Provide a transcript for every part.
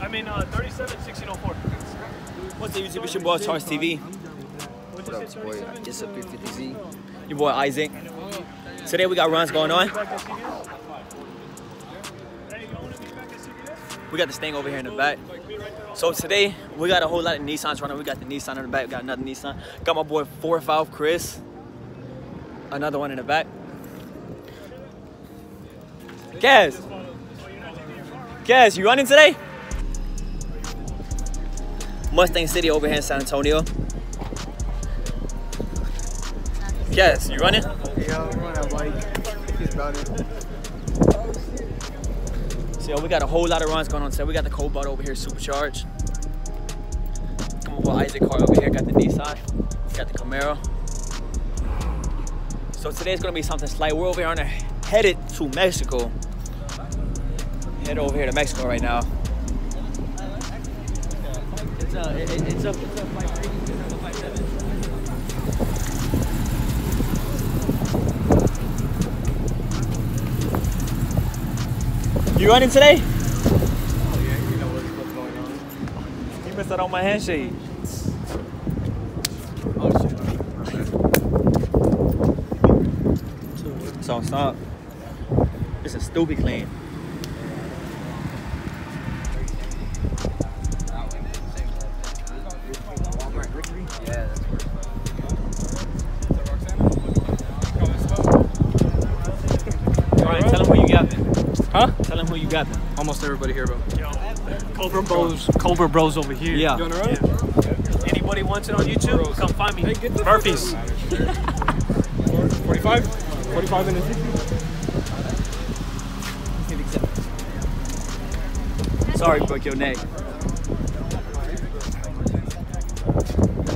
I mean, uh, 37, 1604. What's the YouTube? It's your boy Charles TV. What'd What you up, boy? It's a 350Z. Your boy Isaac. Today we got runs going on. Back at CBS? Hey, you want to be back at CBS? We got this thing over here in the back. So today we got a whole lot of Nissans running. We got the Nissan in the back. We got another Nissan. Got my boy 4-5 Chris. Another one in the back. Kaz. Kaz, you running today? Mustang City over here in San Antonio. Kaz, you running? Yeah, I'm running a bike. He's about it. So we got a whole lot of runs going on today. We got the Cobalt over here, supercharged. Come over Isaac car over here. Got the Nissan. Got the Camaro. So today's gonna be something slight. We're over here on a headed to Mexico. Headed over here to Mexico right now. It's uh, a, it, it's a, it's a flight three, it's a flight seven. You running today? Oh, yeah, you know what's, what's going on. You missed out on my handshake. Oh, shit. So stop. This is stupid clean. Huh? Tell them who you got then. Almost everybody here, bro. Yo, Cobra Bros. Cobra Bros over here. Yeah. You wanna run it? Anybody wants it on YouTube? Come find me. Hey, get the Murphy's. 45? 45 and a 60? Sorry, broke your neck.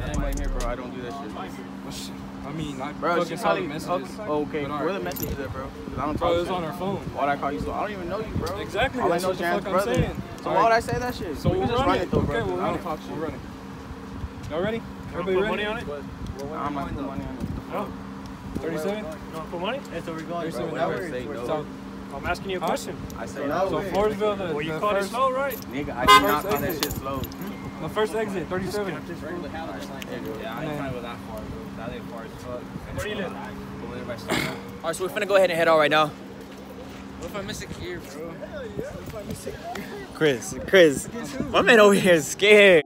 Anybody here, bro? I don't do that shit. I mean, I Bro, fucking saw the messages. Okay, okay. But where alright. the messages at, bro? 'Cause I don't Bro, talk it was on our phone. Why'd I call you so? I don't even know you, bro. Exactly, All I that's know what is the Jan's fuck I'm brother. saying. So Alright. why would I say that shit? So we we'll just run run it. it though, bro. Okay, We'll I don't talk shit. We're running. Y'all ready? You want to Everybody put ready? money on it? Nah, I'm not putting money on it. No. 37? You want to put money? That's where we're going, 37 hours. Whatever So. I'm asking you a Huh? question. I say so no. Floresville, the, Well, you the called it slow, right? Nigga, I did not call that shit slow. The first exit, 37. Yeah, I ain't trying to go that far, bro. That ain't far as fuck. Where do you live? But what if I start out? Alright, so we're finna go ahead and head out right now. What if I miss a gear, bro? Hell yeah, if I miss a gear. Chris, Chris, my man over here is scared.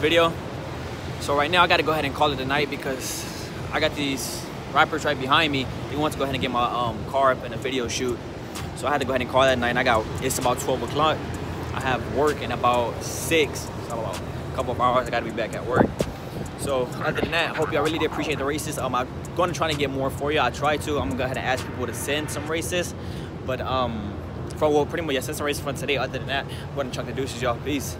Video. So right now I gotta go ahead and call it a night because I got these rappers right behind me. They want to go ahead and get my um, car up in a video shoot. So I had to go ahead and call that night. And I got it's about 12 o'clock. I have work in about six. So about a couple of hours I gotta be back at work. So other than that, I hope y'all really did appreciate the races. Um, I'm to try to get more for you. I try to. I'm gonna go ahead and ask people to send some races, but um, for well, pretty much yeah, send some races for today. Other than that, I'm going to chuck the deuces, y'all. Peace.